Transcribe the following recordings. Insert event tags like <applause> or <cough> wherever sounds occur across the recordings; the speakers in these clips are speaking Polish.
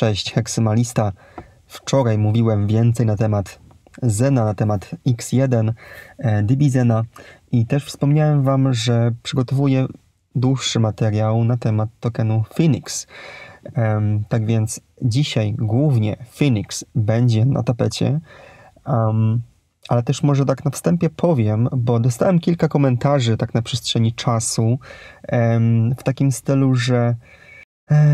Cześć, Heksymalista. Wczoraj mówiłem więcej na temat Zena, na temat X1, e, DBZena i też wspomniałem Wam, że przygotowuję dłuższy materiał na temat tokenu Phoenix. Um, tak więc dzisiaj głównie Phoenix będzie na tapecie, um, ale też może tak na wstępie powiem, bo dostałem kilka komentarzy tak na przestrzeni czasu um, w takim stylu, że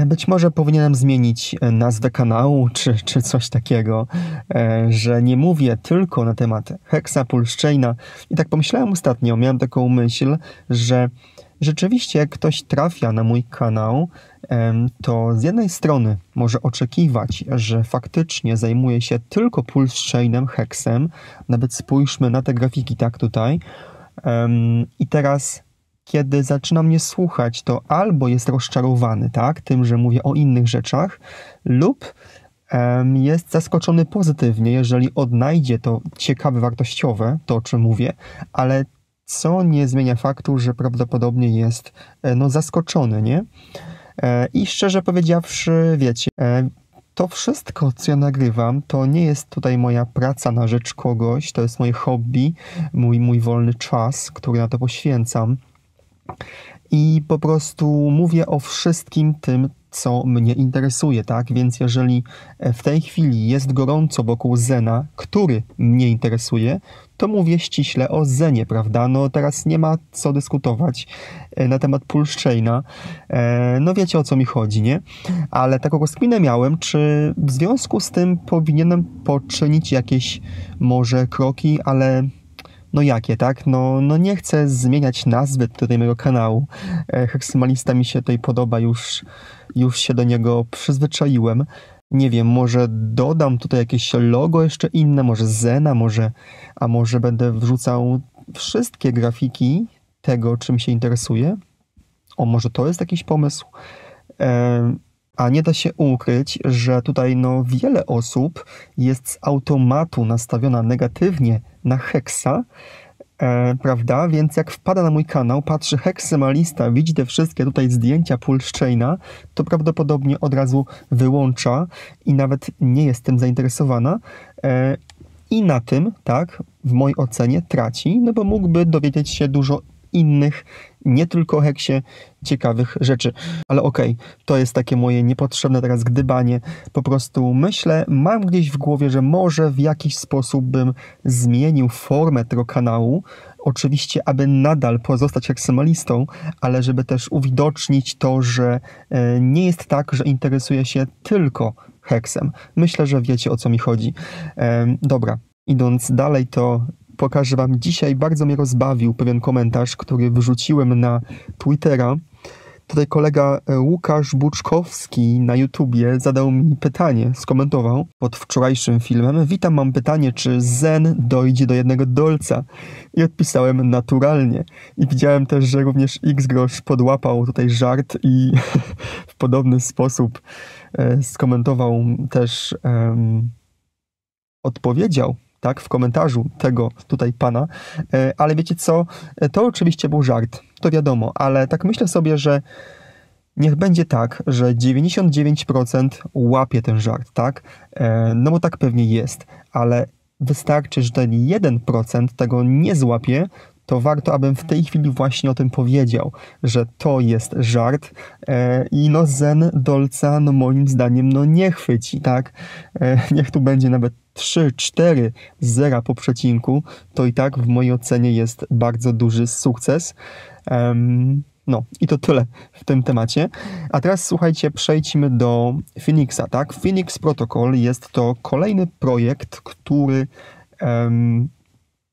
być może powinienem zmienić e, nazwę kanału, czy, czy coś takiego, e, że nie mówię tylko na temat Hexa, Pulszczejna. I tak pomyślałem ostatnio, miałem taką myśl, że rzeczywiście jak ktoś trafia na mój kanał, to z jednej strony może oczekiwać, że faktycznie zajmuje się tylko Pulszczejnem, Hexem. Nawet spójrzmy na te grafiki tak tutaj. I teraz kiedy zaczyna mnie słuchać, to albo jest rozczarowany, tak, tym, że mówię o innych rzeczach, lub um, jest zaskoczony pozytywnie, jeżeli odnajdzie to ciekawe, wartościowe, to o czym mówię, ale co nie zmienia faktu, że prawdopodobnie jest e, no, zaskoczony, nie? E, I szczerze powiedziawszy, wiecie, e, to wszystko, co ja nagrywam, to nie jest tutaj moja praca na rzecz kogoś, to jest moje hobby, mój, mój wolny czas, który na to poświęcam. I po prostu mówię o wszystkim tym, co mnie interesuje, tak? Więc jeżeli e, w tej chwili jest gorąco wokół Zena, który mnie interesuje, to mówię ściśle o Zenie, prawda? No teraz nie ma co dyskutować e, na temat Pulszczejna. E, no wiecie o co mi chodzi, nie? Ale taką rozkminę miałem, czy w związku z tym powinienem poczynić jakieś może kroki, ale no jakie, tak? No, no nie chcę zmieniać nazwy tutaj mojego kanału. E, Heksymalista mi się tutaj podoba, już, już się do niego przyzwyczaiłem. Nie wiem, może dodam tutaj jakieś logo jeszcze inne, może Zena, może, a może będę wrzucał wszystkie grafiki tego, czym się interesuję. O, może to jest jakiś pomysł. E, a nie da się ukryć, że tutaj no, wiele osób jest z automatu nastawiona negatywnie na heksa, e, prawda? Więc jak wpada na mój kanał, patrzy heksymalista, widzi te wszystkie tutaj zdjęcia Pulszczejna, to prawdopodobnie od razu wyłącza i nawet nie jest tym zainteresowana. E, I na tym, tak, w mojej ocenie traci, no bo mógłby dowiedzieć się dużo innych, nie tylko o heksie, ciekawych rzeczy. Ale okej, okay, to jest takie moje niepotrzebne teraz gdybanie. Po prostu myślę, mam gdzieś w głowie, że może w jakiś sposób bym zmienił formę tego kanału. Oczywiście, aby nadal pozostać heksymalistą, ale żeby też uwidocznić to, że e, nie jest tak, że interesuje się tylko heksem. Myślę, że wiecie o co mi chodzi. E, dobra, idąc dalej, to pokażę Wam dzisiaj. Bardzo mnie rozbawił pewien komentarz, który wrzuciłem na Twittera. Tutaj kolega e, Łukasz Buczkowski na YouTubie zadał mi pytanie, skomentował pod wczorajszym filmem. Witam, mam pytanie, czy Zen dojdzie do jednego dolca? I odpisałem naturalnie. I widziałem też, że również X-Grosz podłapał tutaj żart i <laughs> w podobny sposób e, skomentował też, um, odpowiedział tak, w komentarzu tego tutaj pana, e, ale wiecie co, e, to oczywiście był żart, to wiadomo, ale tak myślę sobie, że niech będzie tak, że 99% łapie ten żart, tak, e, no bo tak pewnie jest, ale wystarczy, że ten 1% tego nie złapie, to warto, abym w tej chwili właśnie o tym powiedział, że to jest żart e, i no Zen Dolca, no moim zdaniem, no nie chwyci, tak? E, niech tu będzie nawet 3, 4 zera po przecinku, to i tak w mojej ocenie jest bardzo duży sukces. no i to tyle w tym temacie. A teraz słuchajcie, przejdźmy do Phoenixa, tak? Phoenix Protocol jest to kolejny projekt, który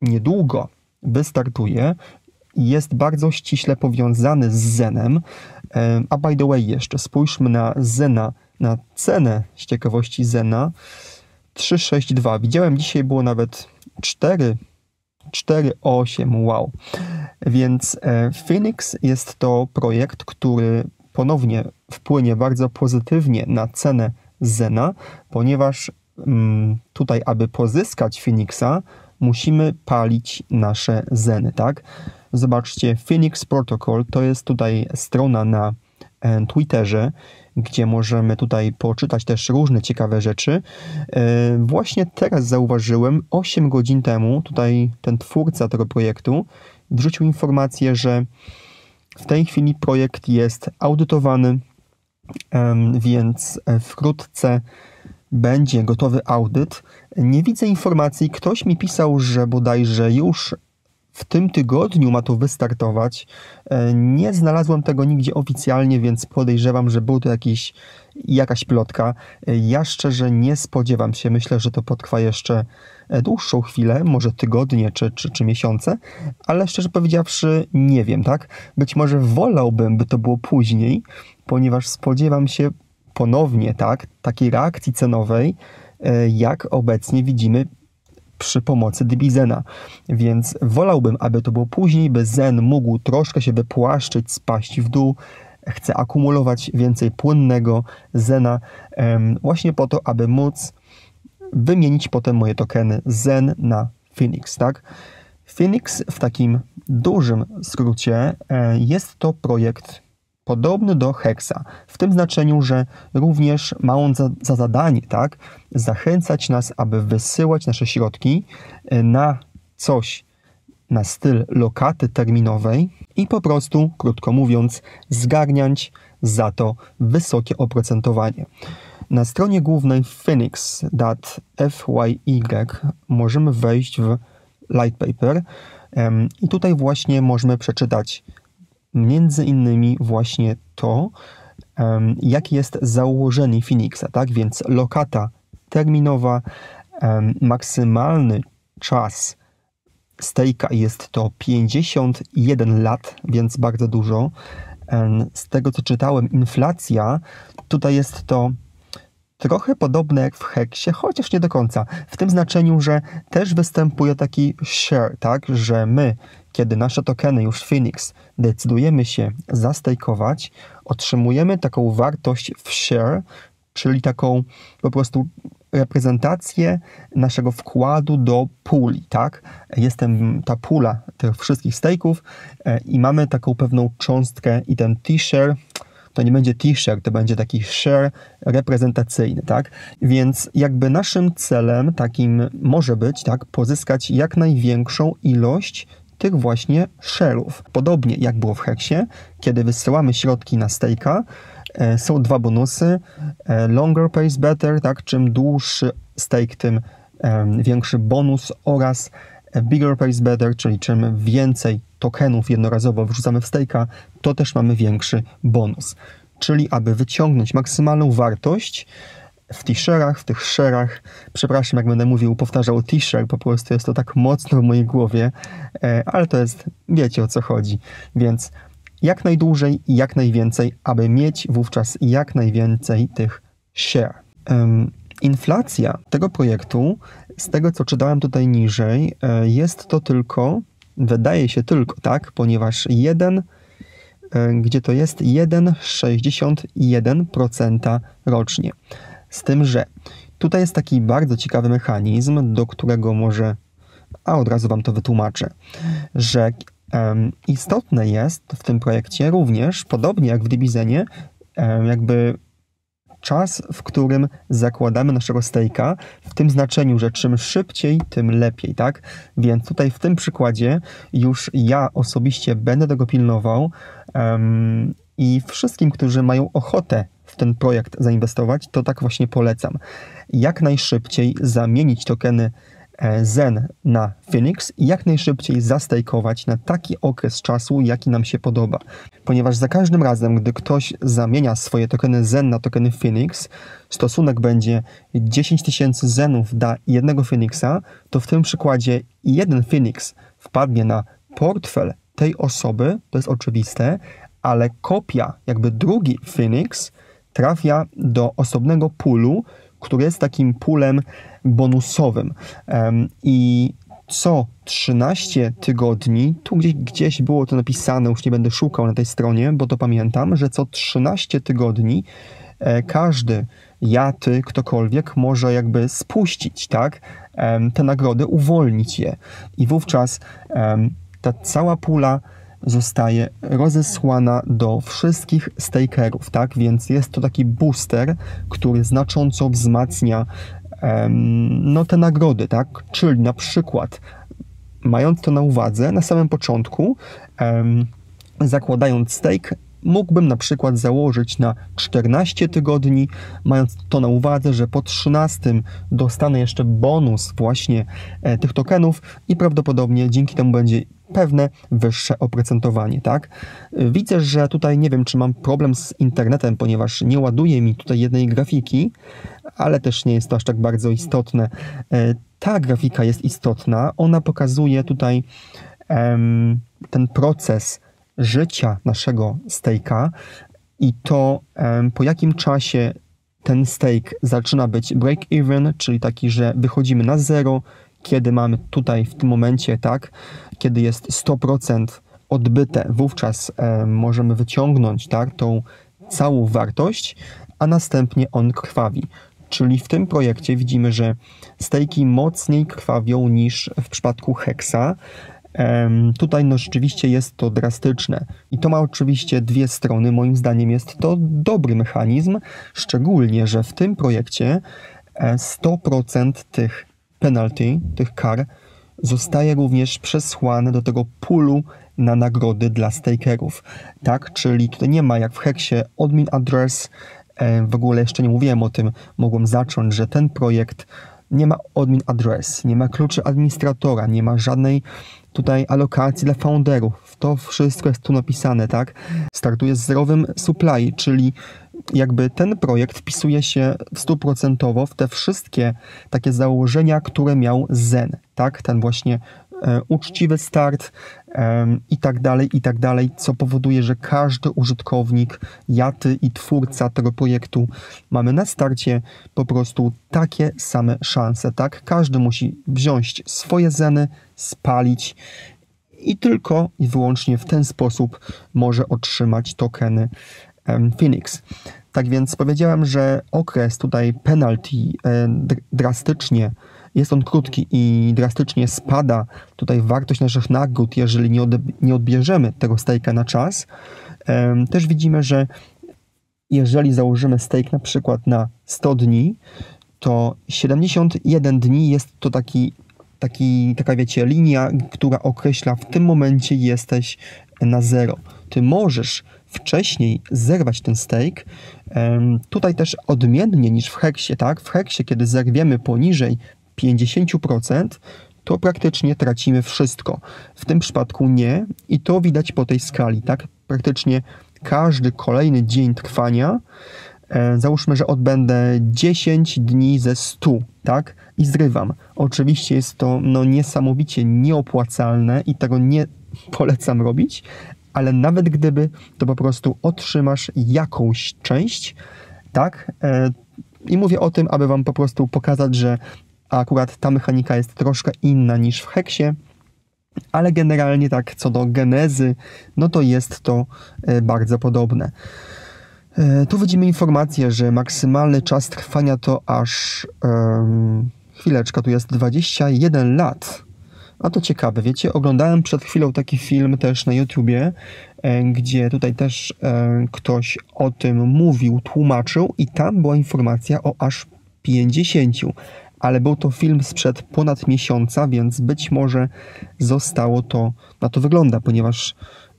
niedługo wystartuje. Jest bardzo ściśle powiązany z Zenem. A by the way, jeszcze spójrzmy na Zena, na cenę z ciekawości Zena. 362. Widziałem dzisiaj było nawet 4, 4,8. Wow. Więc e, Phoenix jest to projekt, który ponownie wpłynie bardzo pozytywnie na cenę Zena, ponieważ mm, tutaj, aby pozyskać Phoenixa, musimy palić nasze Zeny, tak? Zobaczcie, Phoenix Protocol to jest tutaj strona na e, Twitterze, gdzie możemy tutaj poczytać też różne ciekawe rzeczy. E, właśnie teraz zauważyłem, 8 godzin temu, tutaj ten twórca tego projektu wrzucił informację, że w tej chwili projekt jest audytowany, więc wkrótce będzie gotowy audyt. Nie widzę informacji. Ktoś mi pisał, że bodajże już w tym tygodniu ma to wystartować. E, nie znalazłem tego nigdzie oficjalnie, więc podejrzewam, że był to jakiś, jakaś plotka. E, ja szczerze nie spodziewam się. Myślę, że to potrwa jeszcze e, dłuższą chwilę, może tygodnie czy, czy, czy miesiące, ale szczerze powiedziawszy, nie wiem, tak? Być może wolałbym, by to było później, ponieważ spodziewam się ponownie, tak, takiej reakcji cenowej, jak obecnie widzimy przy pomocy Dibizena. Więc wolałbym, aby to było później, by Zen mógł troszkę się wypłaszczyć, spaść w dół. Chcę akumulować więcej płynnego Zena właśnie po to, aby móc wymienić potem moje tokeny Zen na Phoenix, tak? Phoenix w takim dużym skrócie e, jest to projekt podobny do Hexa, w tym znaczeniu, że również ma on za, za, zadanie tak, zachęcać nas, aby wysyłać nasze środki e, na coś na styl lokaty terminowej i po prostu, krótko mówiąc, zgarniać za to wysokie oprocentowanie. Na stronie głównej phoenix.fyi możemy wejść w Lightpaper i tutaj właśnie możemy przeczytać między innymi właśnie to, um, jakie jest założenie Phoenixa, tak? Więc lokata terminowa, um, maksymalny czas stejka jest to 51 lat, więc bardzo dużo. Um, z tego co czytałem, inflacja tutaj jest to trochę podobne jak w Heksie, chociaż nie do końca. W tym znaczeniu, że też występuje taki share, tak, że my kiedy nasze tokeny już Phoenix decydujemy się zastejkować, otrzymujemy taką wartość w share, czyli taką po prostu reprezentację naszego wkładu do puli, tak? Jestem ta pula tych wszystkich stake'ów e, i mamy taką pewną cząstkę i ten t-share to nie będzie t-shirt, to będzie taki share reprezentacyjny, tak? Więc jakby naszym celem takim może być, tak, pozyskać jak największą ilość tych właśnie share'ów. Podobnie jak było w Heksie, kiedy wysyłamy środki na stake'a, e, są dwa bonusy. E, longer pays better, tak, czym dłuższy stake, tym e, większy bonus oraz bigger pays better, czyli czym więcej tokenów jednorazowo wrzucamy w stake'a, to też mamy większy bonus. Czyli aby wyciągnąć maksymalną wartość, w t-shirtach, w tych szerach, przepraszam jak będę mówił, powtarzał t-shirt, po prostu jest to tak mocno w mojej głowie, e, ale to jest, wiecie o co chodzi, więc jak najdłużej i jak najwięcej, aby mieć wówczas jak najwięcej tych share. Inflacja tego projektu, z tego co czytałem tutaj niżej, e, jest to tylko, wydaje się tylko, tak, ponieważ jeden e, gdzie to jest 1,61% rocznie. Z tym, że tutaj jest taki bardzo ciekawy mechanizm, do którego może, a od razu Wam to wytłumaczę, że um, istotne jest w tym projekcie również, podobnie jak w Dibizenie, um, jakby czas, w którym zakładamy naszego stejka, w tym znaczeniu, że czym szybciej, tym lepiej, tak? Więc tutaj w tym przykładzie już ja osobiście będę tego pilnował um, i wszystkim, którzy mają ochotę w ten projekt zainwestować, to tak właśnie polecam. Jak najszybciej zamienić tokeny Zen na Phoenix i jak najszybciej zastejkować na taki okres czasu, jaki nam się podoba. Ponieważ za każdym razem, gdy ktoś zamienia swoje tokeny Zen na tokeny Phoenix, stosunek będzie 10 tysięcy Zenów da jednego Phoenixa, to w tym przykładzie jeden Phoenix wpadnie na portfel tej osoby, to jest oczywiste, ale kopia, jakby drugi Phoenix, trafia do osobnego pulu, który jest takim pulem bonusowym. I co 13 tygodni, tu gdzieś, gdzieś było to napisane, już nie będę szukał na tej stronie, bo to pamiętam, że co 13 tygodni e, każdy, ja, ty, ktokolwiek może jakby spuścić, tak, te nagrody, uwolnić je. I wówczas ta cała pula zostaje rozesłana do wszystkich stakerów, tak? Więc jest to taki booster, który znacząco wzmacnia no, te nagrody, tak? Czyli na przykład, mając to na uwadze, na samym początku, zakładając stake, mógłbym na przykład założyć na 14 tygodni, mając to na uwadze, że po 13 dostanę jeszcze bonus właśnie e, tych tokenów i prawdopodobnie dzięki temu będzie pewne wyższe oprocentowanie, tak? Widzę, że tutaj nie wiem, czy mam problem z internetem, ponieważ nie ładuje mi tutaj jednej grafiki, ale też nie jest to aż tak bardzo istotne. E, ta grafika jest istotna, ona pokazuje tutaj ten proces życia naszego stejka i to po jakim czasie ten stake zaczyna być break-even, czyli taki, że wychodzimy na zero, kiedy mamy tutaj w tym momencie, tak, kiedy jest 100% odbyte, wówczas e, możemy wyciągnąć tak, tą całą wartość, a następnie on krwawi. Czyli w tym projekcie widzimy, że stejki mocniej krwawią niż w przypadku Hexa. Tutaj no rzeczywiście jest to drastyczne i to ma oczywiście dwie strony. Moim zdaniem jest to dobry mechanizm, szczególnie, że w tym projekcie 100% e, tych penalty, tych kar zostaje również przesłane do tego pulu na nagrody dla stakerów. Tak, czyli tutaj nie ma jak w Heksie admin address, e, w ogóle jeszcze nie mówiłem o tym, mogłem zacząć, że ten projekt nie ma admin address, nie ma kluczy administratora, nie ma żadnej tutaj alokacji dla founderów. To wszystko jest tu napisane, tak? Startuje z zerowym supply, czyli jakby ten projekt wpisuje się stuprocentowo w te wszystkie takie założenia, które miał Zen, tak? Ten właśnie e, uczciwy start i tak dalej, i tak dalej, co powoduje, że każdy użytkownik, jaty i twórca tego projektu mamy na starcie po prostu takie same szanse, tak? Każdy musi wziąć swoje Zeny, spalić i tylko i wyłącznie w ten sposób może otrzymać tokeny Phoenix. Tak więc powiedziałem, że okres tutaj penalty drastycznie jest on krótki i drastycznie spada tutaj wartość naszych nagród, jeżeli nie, nie odbierzemy tego stejka na czas. Też widzimy, że jeżeli założymy stake na przykład na 100 dni, to 71 dni jest to taki, taki, taka wiecie, linia, która określa w tym momencie jesteś na zero. Ty możesz wcześniej zerwać ten stake. Tutaj też odmiennie niż w Heksie, tak? W Heksie, kiedy zerwiemy poniżej 50%, to praktycznie tracimy wszystko. W tym przypadku nie i to widać po tej skali, tak? Praktycznie każdy kolejny dzień trwania, e, załóżmy, że odbędę 10 dni ze 100, tak? I zrywam. Oczywiście jest to no, niesamowicie nieopłacalne i tego nie <laughs> polecam robić, ale nawet gdyby, to po prostu otrzymasz jakąś część, tak? E, I mówię o tym, aby Wam po prostu pokazać, że akurat ta mechanika jest troszkę inna niż w Heksie, ale generalnie tak co do genezy, no to jest to e, bardzo podobne. E, tu widzimy informację, że maksymalny czas trwania to aż um, chwileczka, tu jest 21 lat. A to ciekawe, wiecie, oglądałem przed chwilą taki film też na YouTubie, e, gdzie tutaj też ktoś o tym mówił, tłumaczył i tam była informacja o aż 50, ale był to film sprzed ponad miesiąca, więc być może zostało to, na to wygląda, ponieważ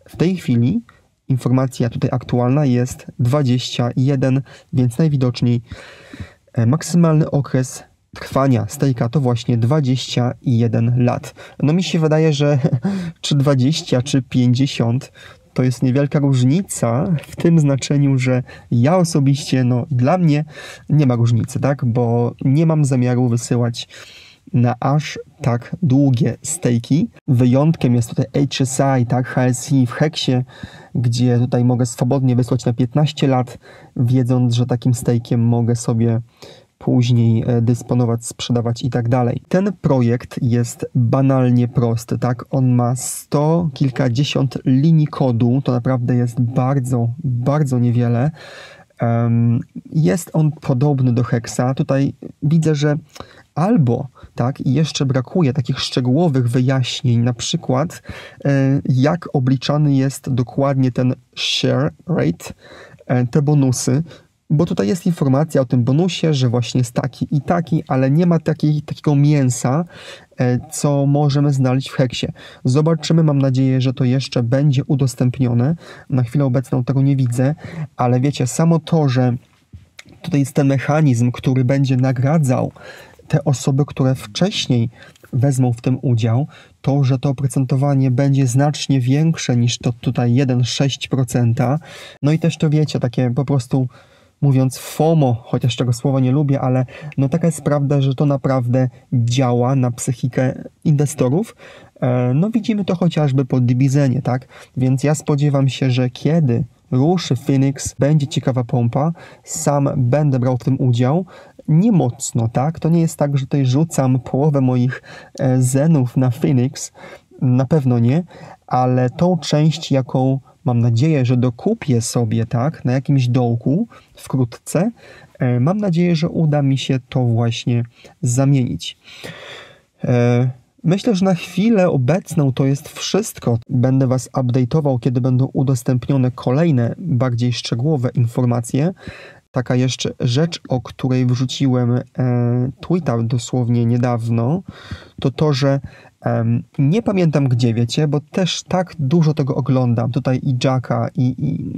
w tej chwili informacja tutaj aktualna jest 21, więc najwidoczniej e, maksymalny okres trwania stejka to właśnie 21 lat. No mi się wydaje, że <laughs> czy 20, czy 50 to jest niewielka różnica w tym znaczeniu, że ja osobiście, no dla mnie nie ma różnicy, tak? Bo nie mam zamiaru wysyłać na aż tak długie stejki. Wyjątkiem jest tutaj HSI, tak, HSI w Heksie, gdzie tutaj mogę swobodnie wysłać na 15 lat, wiedząc, że takim stejkiem mogę sobie później e, dysponować, sprzedawać i tak dalej. Ten projekt jest banalnie prosty, tak? On ma sto kilkadziesiąt linii kodu, to naprawdę jest bardzo, bardzo niewiele. Jest on podobny do Hexa. Tutaj widzę, że Albo, tak, i jeszcze brakuje takich szczegółowych wyjaśnień, na przykład e, jak obliczany jest dokładnie ten share rate, e, te bonusy, bo tutaj jest informacja o tym bonusie, że właśnie jest taki i taki, ale nie ma takiego mięsa, e, co możemy znaleźć w Heksie. Zobaczymy, mam nadzieję, że to jeszcze będzie udostępnione. Na chwilę obecną tego nie widzę, ale wiecie, samo to, że tutaj jest ten mechanizm, który będzie nagradzał te osoby, które wcześniej wezmą w tym udział, to, że to oprocentowanie będzie znacznie większe niż to tutaj 1,6%. No i też to wiecie, takie po prostu mówiąc FOMO, chociaż tego słowa nie lubię, ale no taka jest prawda, że to naprawdę działa na psychikę inwestorów. E, no widzimy to chociażby po Dibizenie, tak? Więc ja spodziewam się, że kiedy ruszy Phoenix, będzie ciekawa pompa, sam będę brał w tym udział, nie mocno, tak? To nie jest tak, że tutaj rzucam połowę moich e, zenów na Phoenix, na pewno nie, ale tą część, jaką mam nadzieję, że dokupię sobie, tak, na jakimś dołku wkrótce, e, mam nadzieję, że uda mi się to właśnie zamienić. E, myślę, że na chwilę obecną to jest wszystko. Będę Was update'ował, kiedy będą udostępnione kolejne, bardziej szczegółowe informacje taka jeszcze rzecz, o której wrzuciłem e, tweeta dosłownie niedawno, to to, że nie pamiętam gdzie, wiecie, bo też tak dużo tego oglądam. Tutaj i Jacka, i, i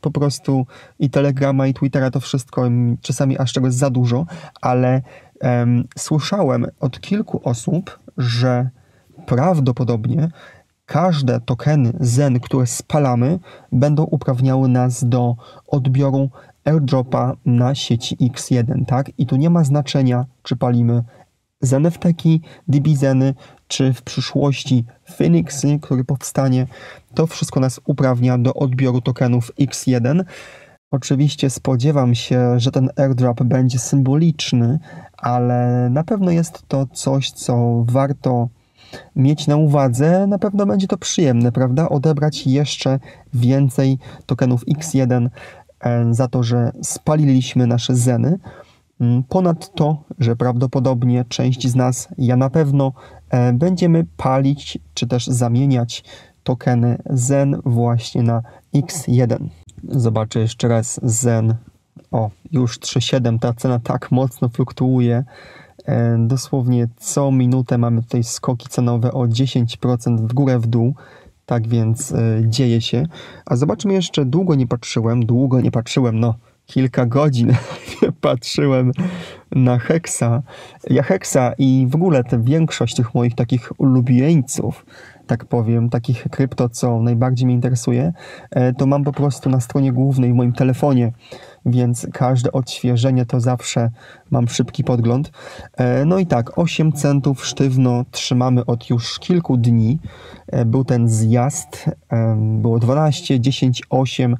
po prostu i Telegrama, i Twittera, to wszystko czasami aż czegoś za dużo, ale e, słyszałem od kilku osób, że prawdopodobnie każde tokeny Zen, które spalamy, będą uprawniały nas do odbioru airdropa na sieci X1, tak? I tu nie ma znaczenia, czy palimy z NFT-ki, DBZeny, czy w przyszłości Phoenixy, który powstanie. To wszystko nas uprawnia do odbioru tokenów X1. Oczywiście spodziewam się, że ten airdrop będzie symboliczny, ale na pewno jest to coś, co warto mieć na uwadze. Na pewno będzie to przyjemne, prawda? Odebrać jeszcze więcej tokenów X1 E, za to, że spaliliśmy nasze zeny. Mm, ponad to, że prawdopodobnie część z nas, ja na pewno, e, będziemy palić czy też zamieniać tokeny Zen właśnie na X1. Zobaczę jeszcze raz Zen. O, już 3,7. Ta cena tak mocno fluktuuje. E, dosłownie co minutę mamy tutaj skoki cenowe o 10% w górę, w dół. Tak więc y, dzieje się. A zobaczmy jeszcze, długo nie patrzyłem, długo nie patrzyłem, no kilka godzin <laughs> patrzyłem na Hexa. Ja Hexa i w ogóle tę większość tych moich takich ulubieńców, tak powiem, takich krypto, co najbardziej mnie interesuje, e, to mam po prostu na stronie głównej w moim telefonie więc każde odświeżenie to zawsze mam szybki podgląd. E, no i tak, 8 centów sztywno trzymamy od już kilku dni. E, był ten zjazd, było 12, 10, 8.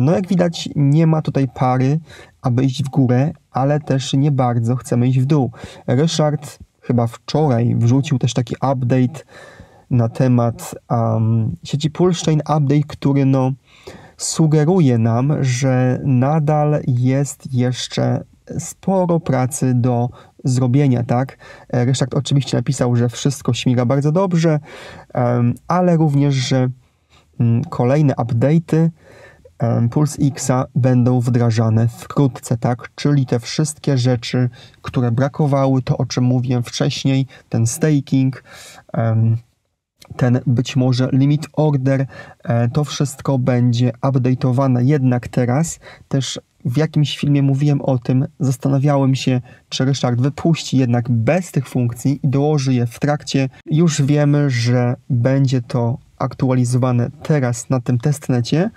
No jak widać nie ma tutaj pary, aby iść w górę, ale też nie bardzo chcemy iść w dół. Ryszard chyba wczoraj wrzucił też taki update na temat um, sieci Pulszczyn, update, który no sugeruje nam, że nadal jest jeszcze sporo pracy do zrobienia, tak? Ryszard oczywiście napisał, że wszystko śmiga bardzo dobrze, ale również, że mm, kolejne update'y Puls Xa będą wdrażane wkrótce, tak? Czyli te wszystkie rzeczy, które brakowały, to o czym mówiłem wcześniej, ten staking, ten być może limit order, e, to wszystko będzie update'owane. Jednak teraz też w jakimś filmie mówiłem o tym, zastanawiałem się, czy Ryszard wypuści jednak bez tych funkcji i dołoży je w trakcie. Już wiemy, że będzie to aktualizowane teraz na tym testnecie.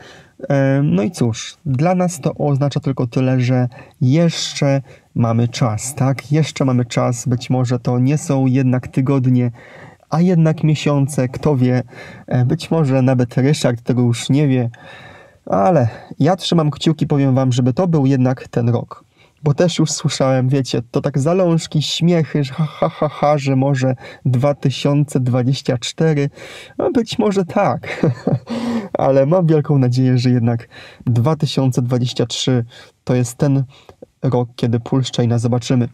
E, no i cóż, dla nas to oznacza tylko tyle, że jeszcze mamy czas, tak? Jeszcze mamy czas, być może to nie są jednak tygodnie a jednak miesiące, kto wie, e, być może nawet Ryszard tego już nie wie, ale ja trzymam kciuki, powiem wam, żeby to był jednak ten rok. Bo też już słyszałem, wiecie, to tak zalążki, śmiechy, że ha, ha, ha, ha że może 2024, no być może tak, <laughs> ale mam wielką nadzieję, że jednak 2023 to jest ten rok, kiedy Pulszczajna zobaczymy.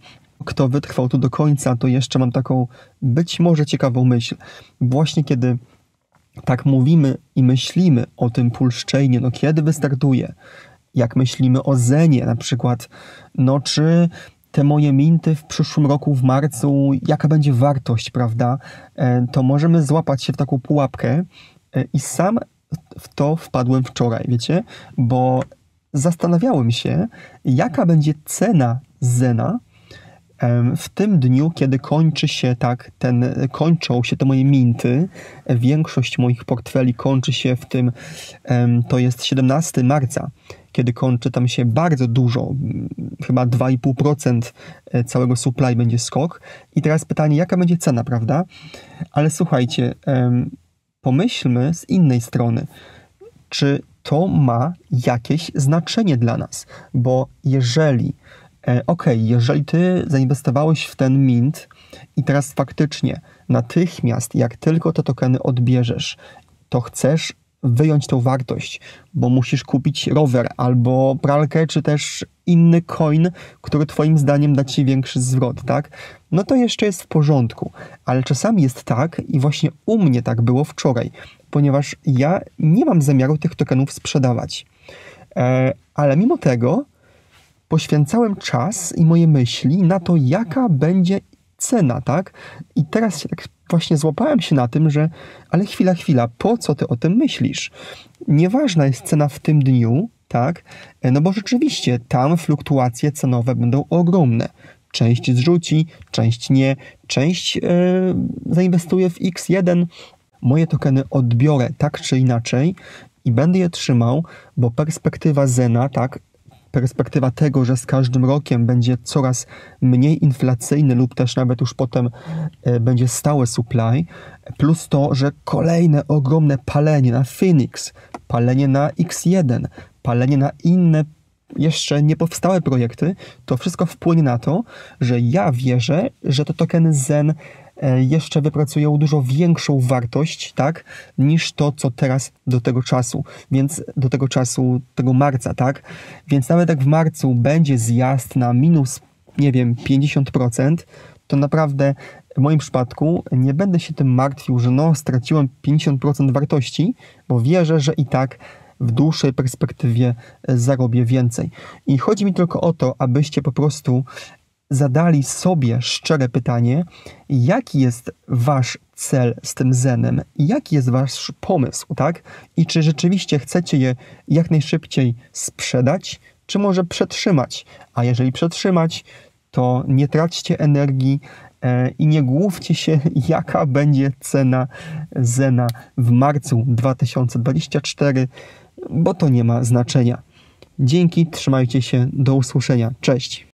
Kto wytrwał tu do końca, to jeszcze mam taką być może ciekawą myśl. Właśnie kiedy tak mówimy i myślimy o tym pulszczejnie, no kiedy wystartuje, jak myślimy o Zenie na przykład, no czy te moje minty w przyszłym roku, w marcu, jaka będzie wartość, prawda, e, to możemy złapać się w taką pułapkę e, i sam w to wpadłem wczoraj, wiecie, bo zastanawiałem się, jaka będzie cena Zena w tym dniu, kiedy kończy się tak, ten, kończą się te moje minty, większość moich portfeli kończy się w tym, to jest 17 marca, kiedy kończy tam się bardzo dużo, chyba 2,5% e, całego supply będzie skok. I teraz pytanie, jaka będzie cena, prawda? Ale słuchajcie, pomyślmy z innej strony, czy to ma jakieś znaczenie dla nas, bo jeżeli ok, jeżeli ty zainwestowałeś w ten mint i teraz faktycznie natychmiast, jak tylko te tokeny odbierzesz, to chcesz wyjąć tą wartość, bo musisz kupić rower albo pralkę, czy też inny coin, który twoim zdaniem da ci większy zwrot, tak? No to jeszcze jest w porządku, ale czasami jest tak i właśnie u mnie tak było wczoraj, ponieważ ja nie mam zamiaru tych tokenów sprzedawać. E, ale mimo tego poświęcałem czas i moje myśli na to, jaka będzie cena, tak? I teraz się tak właśnie złapałem się na tym, że ale chwila, chwila, po co ty o tym myślisz? Nieważna jest cena w tym dniu, tak? No bo rzeczywiście tam fluktuacje cenowe będą ogromne. Część zrzuci, część nie, część yy, zainwestuje w X1. Moje tokeny odbiorę tak czy inaczej i będę je trzymał, bo perspektywa Zena, tak, perspektywa tego, że z każdym rokiem będzie coraz mniej inflacyjny lub też nawet już potem e, będzie stałe supply, plus to, że kolejne ogromne palenie na Phoenix, palenie na X1, palenie na inne jeszcze nie powstałe projekty, to wszystko wpłynie na to, że ja wierzę, że to tokeny Zen jeszcze wypracują dużo większą wartość, tak, niż to, co teraz do tego czasu, więc do tego czasu, tego marca, tak, więc nawet jak w marcu będzie zjazd na minus, nie wiem, 50%, to naprawdę w moim przypadku nie będę się tym martwił, że no, straciłem 50% wartości, bo wierzę, że i tak w dłuższej perspektywie zarobię więcej. I chodzi mi tylko o to, abyście po prostu zadali sobie szczere pytanie, jaki jest wasz cel z tym zenem, jaki jest wasz pomysł, tak? I czy rzeczywiście chcecie je jak najszybciej sprzedać, czy może przetrzymać? A jeżeli przetrzymać, to nie traćcie energii e, i nie główcie się, <laughs> jaka będzie cena Zena w marcu 2024, bo to nie ma znaczenia. Dzięki, trzymajcie się, do usłyszenia. Cześć.